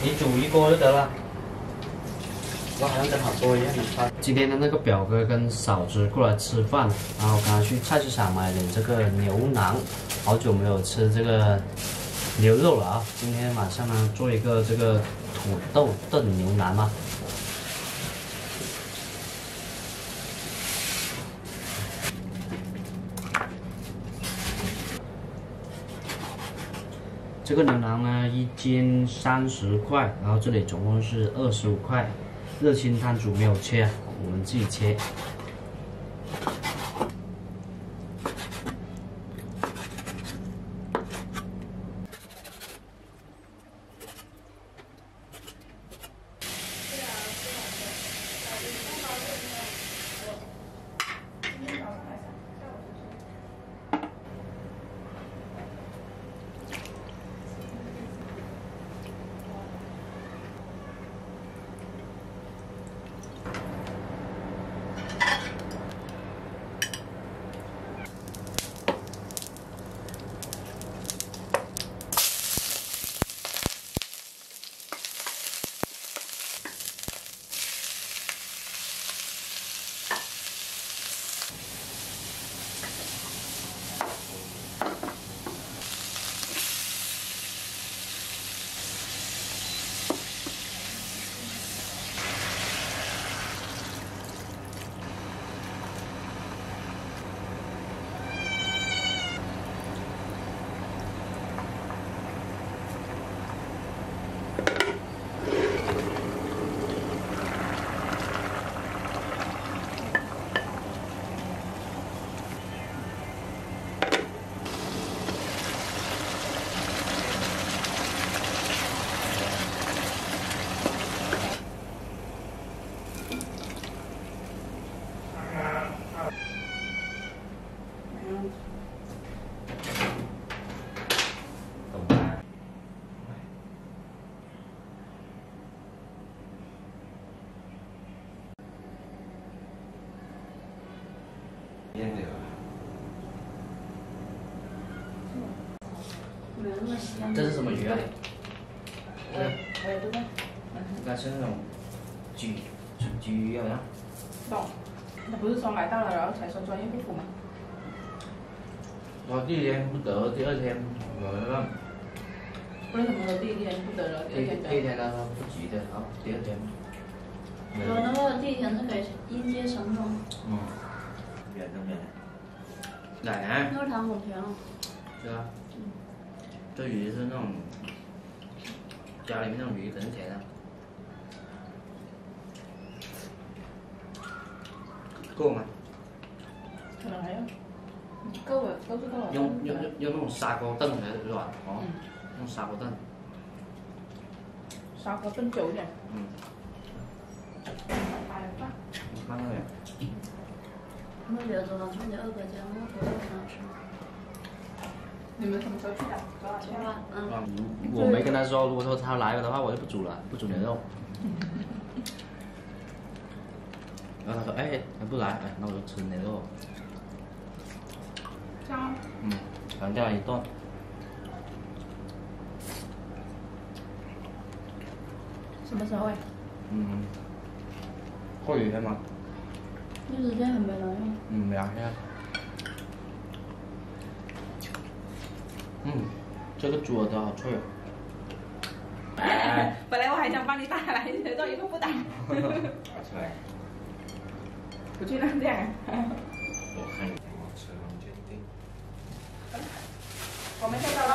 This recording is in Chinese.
你煮一锅就得了。我好像在跑多一样。今天的那个表哥跟嫂子过来吃饭，然后刚刚去菜市场买点这个牛腩，好久没有吃这个牛肉了啊！今天晚上呢，做一个这个土豆炖牛腩嘛。这个牛腩呢，一斤三十块，然后这里总共是二十五块。热心摊主没有切，我们自己切。这是什么鱼啊？这个，应该是那种鲫鲫鱼好像。懂，那不是说买到了然后才说专业护肤吗？我第一天不得，第二天我那个。为什么说第一天不得了？第二天第一天他说不急的，然后第二天。我那个第一天是给应届生用。嗯。远着远。奶。那个汤好甜哦。是啊。这鱼是那种家里面那种鱼，肯定甜的。够吗？可能还要。够了，都是够了。用用用用那种砂锅炖还是吧？哦。用砂锅炖。砂锅炖久一点。嗯。来吧。慢慢来。我留着了，春节二哥家，我回来想吃。你们什么时候去的？昨晚？嗯。我没跟他说，如果说他来了的话，我就不煮了，不煮牛肉。然后他说：“哎，他不来，哎，那我就吃牛肉。”加。嗯，反正加一顿。什么时候？嗯。过几天吗？一时间还没来呀。嗯，两天。嗯，这个煮的好脆哦。本来我还想帮你打来，谁知道以后不打。好脆。不去那店。我看你好吃，定。我们先到。